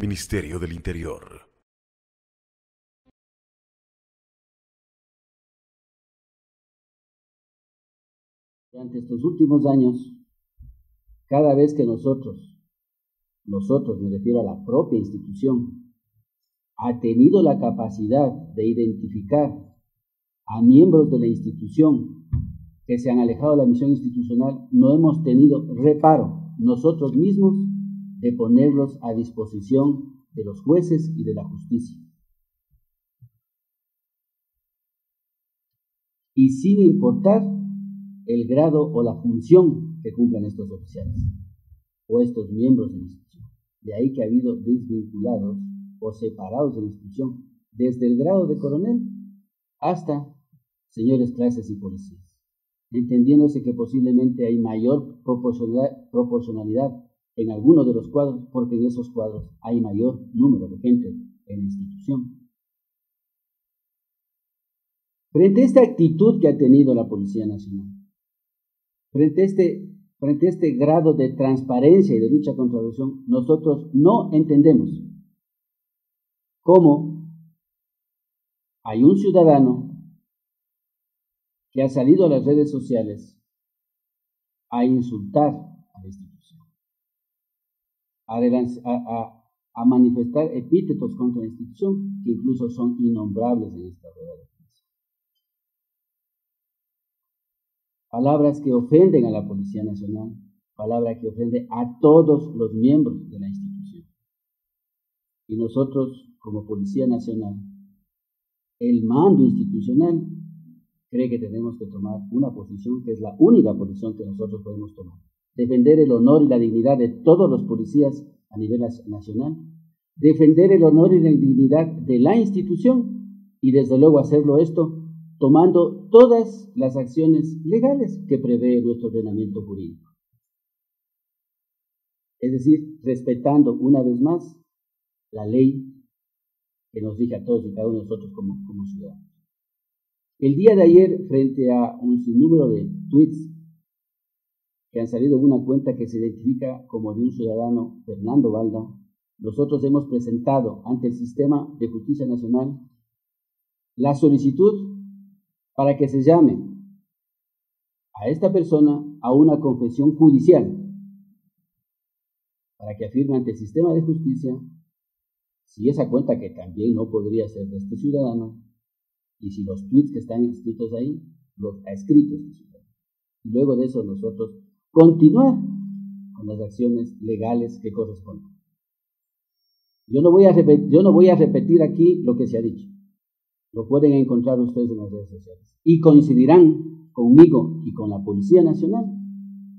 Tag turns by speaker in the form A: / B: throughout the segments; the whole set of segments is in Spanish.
A: Ministerio del Interior.
B: Durante estos últimos años, cada vez que nosotros, nosotros me refiero a la propia institución, ha tenido la capacidad de identificar a miembros de la institución que se han alejado de la misión institucional, no hemos tenido reparo nosotros mismos de ponerlos a disposición de los jueces y de la justicia. Y sin importar el grado o la función que cumplan estos oficiales o estos miembros de la institución. De ahí que ha habido desvinculados o separados de la institución, desde el grado de coronel hasta señores clases y policías, entendiéndose que posiblemente hay mayor proporcionalidad en algunos de los cuadros, porque en esos cuadros hay mayor número de gente en la institución. Frente a esta actitud que ha tenido la Policía Nacional, frente a este, frente a este grado de transparencia y de lucha contra la corrupción, nosotros no entendemos cómo hay un ciudadano que ha salido a las redes sociales a insultar a la institución, a, manifestar epítetos contra la institución que incluso son innombrables en esta rueda de prensa. Palabras que ofenden a la Policía Nacional, palabras que ofenden a todos los miembros de la institución. Y nosotros como Policía Nacional, el mando institucional cree que tenemos que tomar una posición que es la única posición que nosotros podemos tomar. Defender el honor y la dignidad de todos los policías a nivel nacional, defender el honor y la dignidad de la institución y desde luego hacerlo esto tomando todas las acciones legales que prevé nuestro ordenamiento jurídico. Es decir, respetando una vez más la ley que nos dice a todos y cada uno de nosotros como, como ciudadanos. El día de ayer, frente a un sinnúmero de tweets que han salido una cuenta que se identifica como de un ciudadano Fernando Valda, nosotros hemos presentado ante el Sistema de Justicia Nacional la solicitud para que se llame a esta persona a una confesión judicial, para que afirme ante el sistema de justicia si esa cuenta que también no podría ser de este ciudadano, y si los tweets que están escritos ahí, los ha escrito este ciudadano. Luego de eso nosotros continuar con las acciones legales que corresponden. Yo no voy a repetir, yo no voy a repetir aquí lo que se ha dicho. Lo pueden encontrar ustedes en las redes sociales. Y coincidirán conmigo y con la Policía Nacional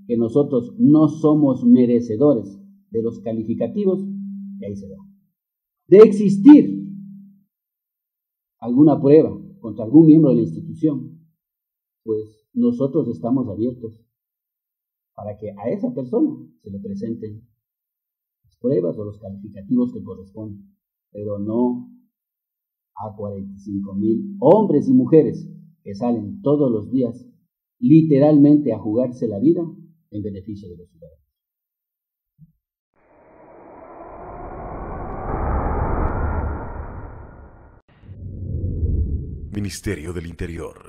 B: que nosotros no somos merecedores de los calificativos que ahí se dan de existir alguna prueba contra algún miembro de la institución, pues nosotros estamos abiertos para que a esa persona se le presenten las pruebas o los calificativos que corresponden, pero no a 45 mil hombres y mujeres que salen todos los días literalmente a jugarse la vida en beneficio de los ciudadanos.
A: Ministerio del Interior.